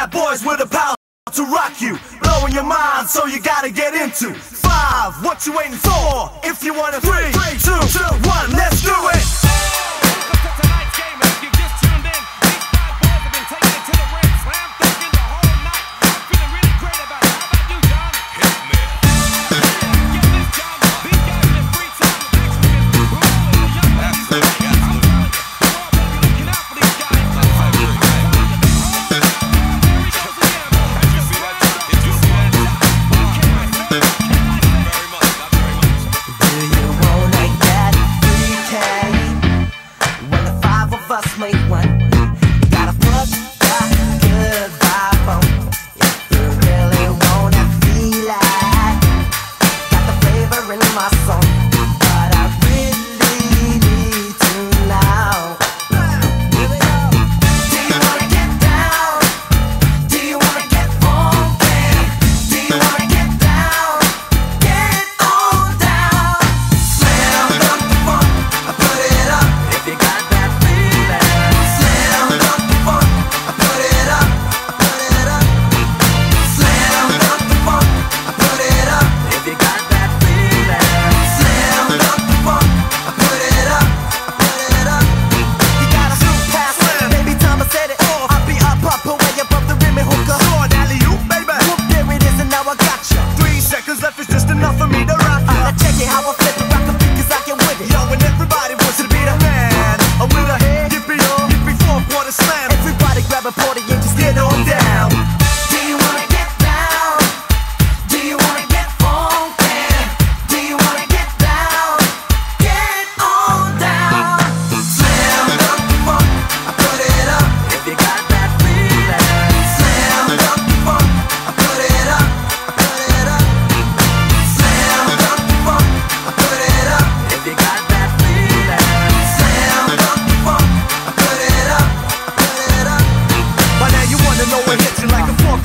bad boys with a power to rock you. Blowing your mind, so you gotta get into. Five, what you waiting for? If you wanna three, three, two, two, one, let's do it.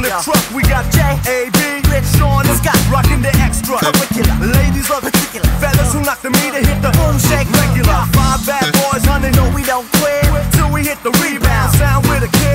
the yeah. truck, we got J.A.B. Rich Sean and got rocking the extra. Curricular. Ladies love particular. Fellas who knock the meter hit the boom shake regular. Five bad boys, honey, no, we don't quit. Till we hit the rebound. Sound with a kid.